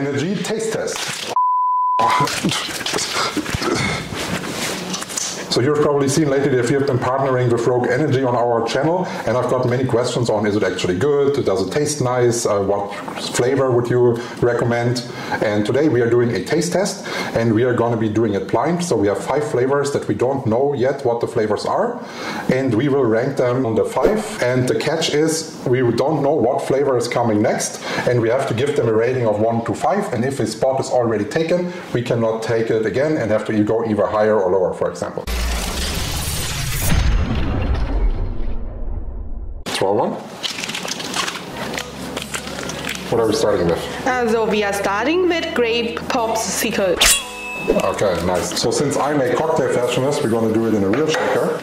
Energy taste test. You've probably seen lately that we have been partnering with Rogue Energy on our channel, and I've got many questions on: Is it actually good? Does it taste nice? Uh, what flavor would you recommend? And today we are doing a taste test, and we are going to be doing it blind. So we have five flavors that we don't know yet what the flavors are, and we will rank them on the five. And the catch is we don't know what flavor is coming next, and we have to give them a rating of one to five. And if a spot is already taken, we cannot take it again and have to go either higher or lower, for example. Throw one. What are we starting with? Uh, so we are starting with grape popsicle. Okay, nice. So since I'm a cocktail fashionist, we're going to do it in a real shaker.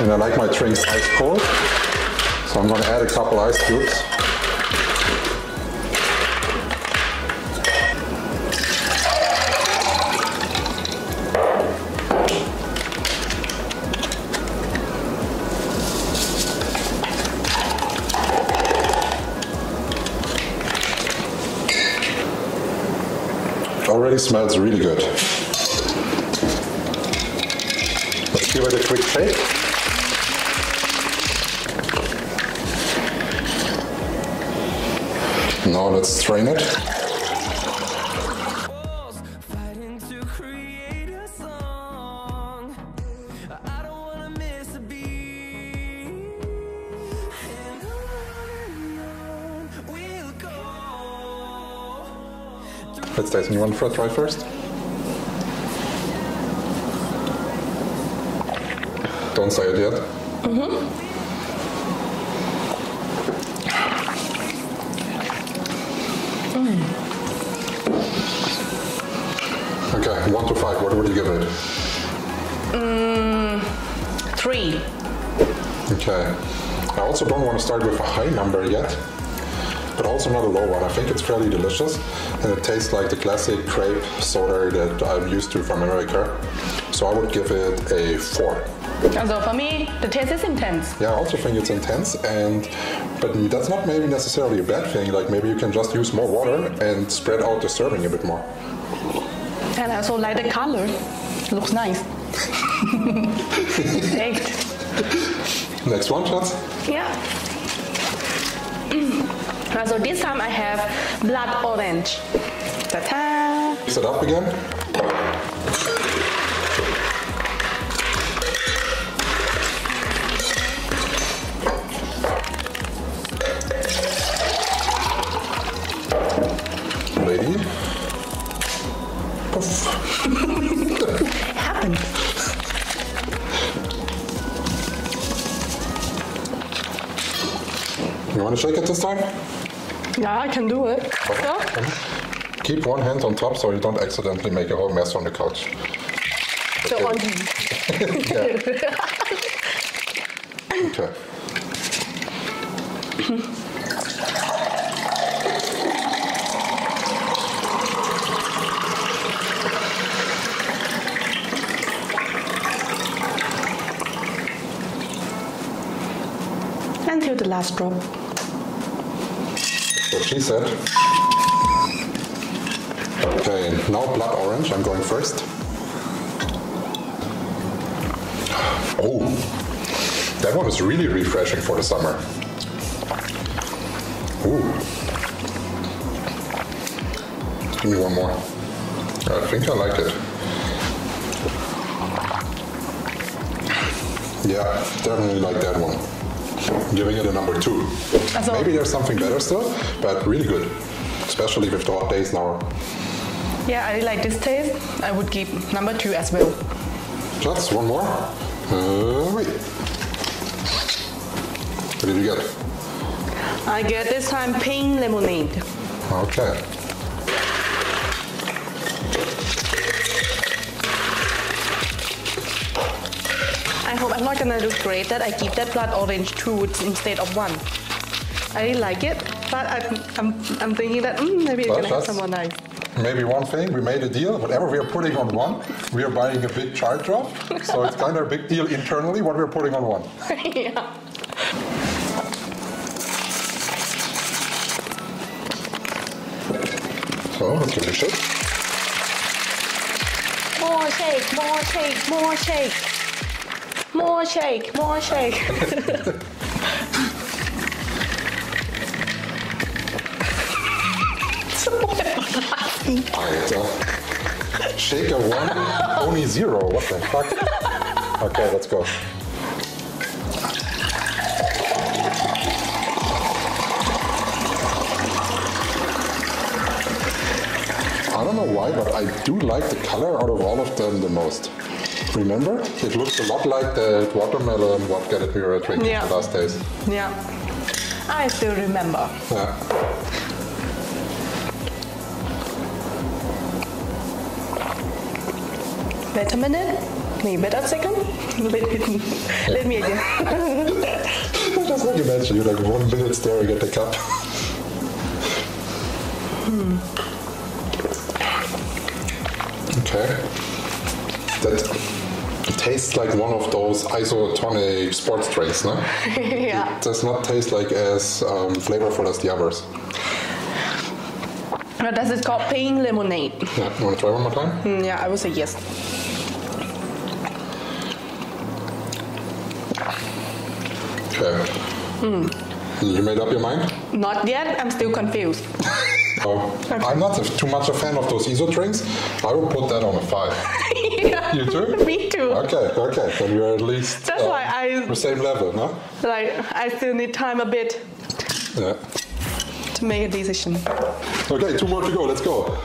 And I like my drinks ice cold. So I'm going to add a couple ice cubes. Already smells really good. Let's give it a quick shake. Now let's strain it. Let's taste. You want to try first? Don't say it yet. Mm-hmm. Okay, one to five. What would you give it? Mm, three. Okay. I also don't want to start with a high number yet but also not a low one. I think it's fairly delicious and it tastes like the classic crepe soda that I'm used to from America. So I would give it a four. Also for me, the taste is intense. Yeah, I also think it's intense, and but that's not maybe necessarily a bad thing. Like maybe you can just use more water and spread out the serving a bit more. And I also like the color. Looks nice. Next one, Schatz? Yeah. Uh, so this time I have blood orange. Ta-ta! Mix it up again. Ready? Poof. happened. You want to shake it this time? Yeah, I can do it. Yeah. Keep one hand on top so you don't accidentally make a whole mess on the couch. So on yeah. okay. Until the last drop. What she said. Okay, now blood orange. I'm going first. Oh, that one is really refreshing for the summer. Ooh. Give me one more. I think I like it. Yeah, definitely like that one. Giving it a number two. Also- Maybe there's something better still, but really good. Especially with the hot days now. Yeah, I really like this taste. I would give number two as well. Just one more. Uh, wait. What did you get? I get this time pink lemonade. Okay. I hope I'm not gonna regret that I keep that blood orange two instead of one. I really like it, but I'm, I'm, I'm thinking that mm, maybe it's gonna have someone nice. Maybe one thing, we made a deal, whatever we are putting on one, we are buying a big charge drop. so it's kind of a big deal internally what we're putting on one. yeah. So, that's delicious. More shake, more shake, more shake. More shake, more shake. Alter. Shaker one, only zero. What the fuck? Okay, let's go. I don't know why, but I do like the color out of all of them the most. Remember? It looks a lot like the watermelon vodka that we were drinking Yeah. the last days. yeah. I still remember. Yeah. Wait a minute. Maybe wait a second. Let me, let me again. Just like imagine you like one minute staring at the cup. hmm. Okay. That tastes like one of those isotonic sports drinks, no? yeah. Does not taste like as um, flavorful as the others. But does it called pink lemonade? Yeah, you want to try one more time? Mm, yeah, I would say yes. Okay. You made up your mind? Not yet. I'm still confused. Oh, I'm not a, too much a fan of those ISO drinks. I will put that on a five. yeah. You too? Me too. Okay, okay. Then we're at least That's why uh, I- the same level, no? Like I still need time a bit Yeah. to make a decision. Okay, two more to go. Let's go.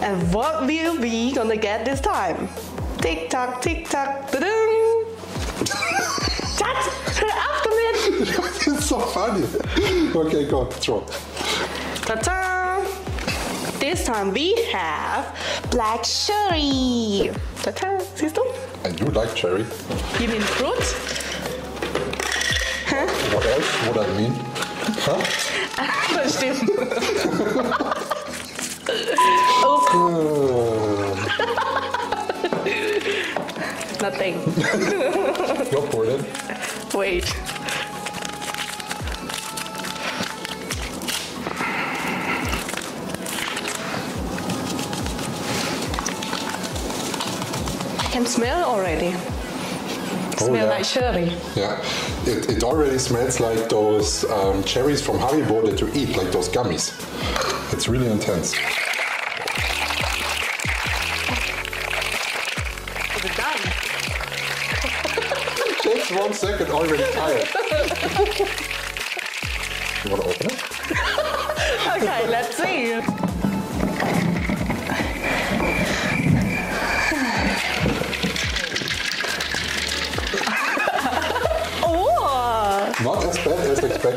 And what will we gonna get this time? Tick tock, tick tock, da-dum. That's after it. it's so funny. Okay, go. Throw. Ta-ta! This time we have black cherry. Ta-ta! Siehst du? I do like cherry. You mean fruit? What else would I mean? Huh? Das stimmt. Oops, nothing. go for it. Wait. Can smell already. smell yeah. like cherry. Yeah, it, it already smells like those um, cherries from Haribo that you eat, like those gummies. It's really intense. Is it done? Takes one second, already tired. you want to open it? Okay, let's see.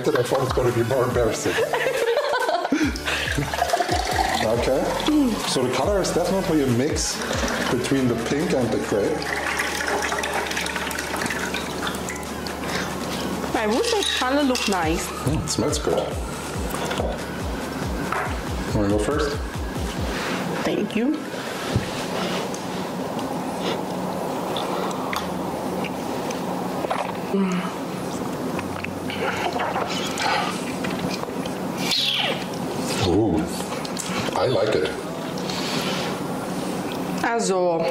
Expected. I thought it's going to be more embarrassing. okay. So the color is definitely a mix between the pink and the gray. I would say color look nice. Mm, it smells good. Want to go first? Thank you. Ooh, I like it. Also,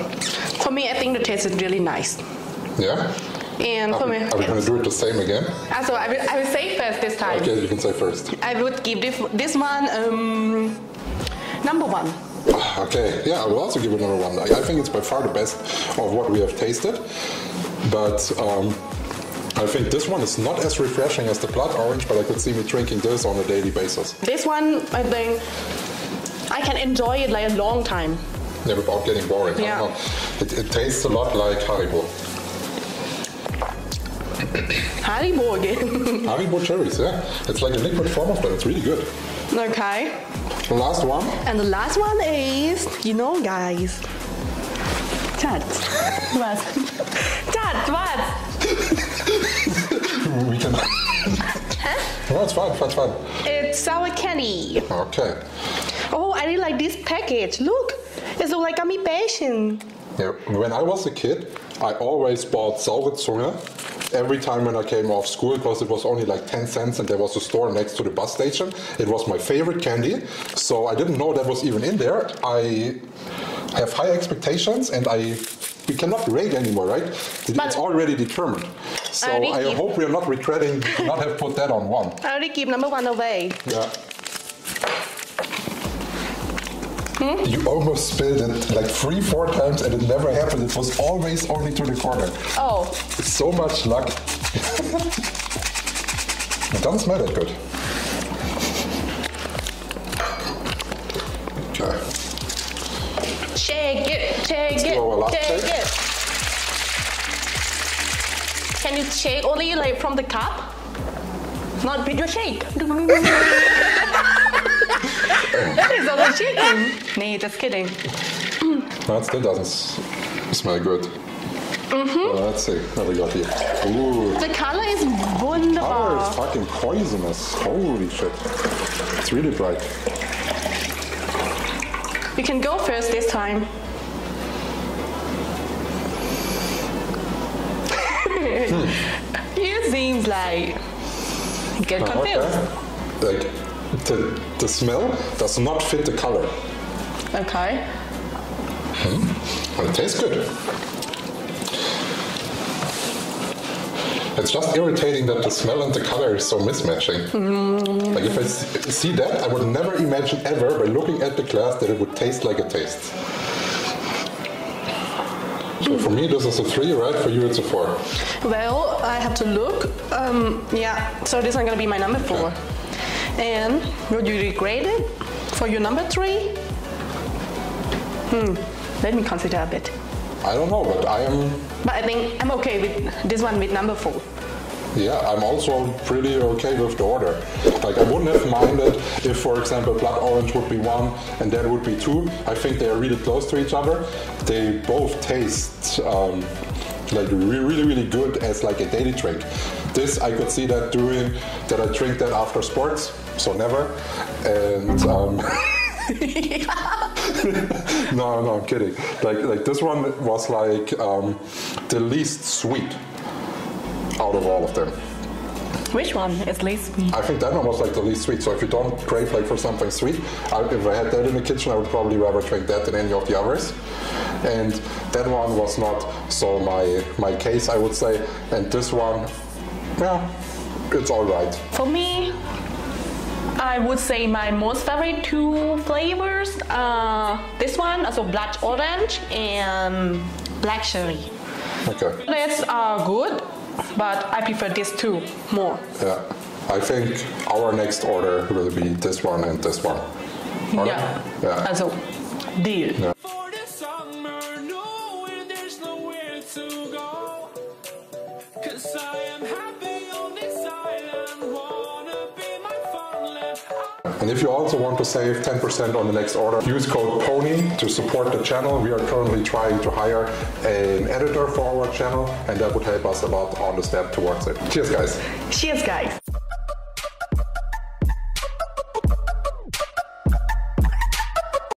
for me, I think the taste is really nice. Yeah? And Are for we, me, are we going to do it the same again? also, I will, I will say first this time. Okay, you can say first. I would give this, this one um, number one. Ah, Okay, yeah, I will also give it number one. I, I think it's by far the best of what we have tasted, but um, I think this one is not as refreshing as the blood orange, but I could see me drinking this on a daily basis. This one, I think, I can enjoy it like a long time. Yeah, without getting boring. Yeah. don't. It, it tastes a lot like Haribo. Haribo again. Haribo cherries, yeah. It's like a liquid form of them. It's really good. okay. The last one, And the last one is, you know, guys. Tat. Was? Tat, what? we can. No, it's fine, it's fine. It's sour candy. Okay. Oh, I really like this package. Look, it's all like gummy passion. Yeah, when I was a kid, I always bought Saurizunge every time when I came off school because it was only like 10 cents and there was a store next to the bus station. It was my favorite candy, so I didn't know that was even in there. I have high expectations and I we cannot rate anymore, right? But- it's already determined. So I I hope we are not regretting not have put that on one. I already give number one away. Yeah. Hmm? You almost spilled it like three, four times and it never happened. It was always only to the corner. Oh, so much luck. it doesn't smell that good. Can you shake only like from the cup? Not with your shake. that is also shaking. Nee, just kidding. No, it still doesn't smell good. Mm-hmm. let's see what we got here. Ooh, The color is wonderful. color is wunderbar. fucking poisonous. Holy shit. It's really bright. You can go first this time. you seems like get oh, confused. Okay. Like, the, the smell does not fit the color. Okay. Hmm. But it tastes good. It's just irritating that the smell and the color is so mismatching. Mm. Like if I see that, I would never imagine ever by looking at the glass that it would taste like it tastes. So for me, this is a three, right? For you, it's a four. Well, I have to look. Um, yeah, so this is gonna be my number four. And would you regret it for your number three? Hmm, let me consider a bit. I don't know, but I am. But I think I'm okay with this one with number four. Yeah, I'm also pretty okay with the order. Like, I wouldn't have minded if, for example, blood orange would be one and that would be two. I think they are really close to each other. They both taste um, like re- really, really good as like a daily drink. This I could see that doing that. I drink that after sports, so never. And um, no, no, I'm kidding. Like, like this one was like um, the least sweet out of all of them. Which one is least sweet? I think that one was like the least sweet. So if you don't crave like for something sweet, I, if I had that in the kitchen, I would probably rather drink that than any of the others. And that one was not so my my case, I would say. And this one, yeah, it's all right. For me, I would say my most favorite two flavors are this one, also blood orange and black cherry. Okay. These are good, but I prefer these two more. Yeah. I think our next order will be this one and this one. Or- Yeah. Yeah. Also, deal. For the summer, knowing there's nowhere to go. Cause I am happy And if you also want to save 10% on the next order, use code PONY to support the channel. We are currently trying to hire an editor for our channel, and that would help us a lot on the step towards it. Cheers, guys. Cheers, guys.